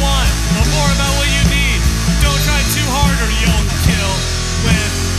want, but more about what you need. Don't try too hard or you'll kill with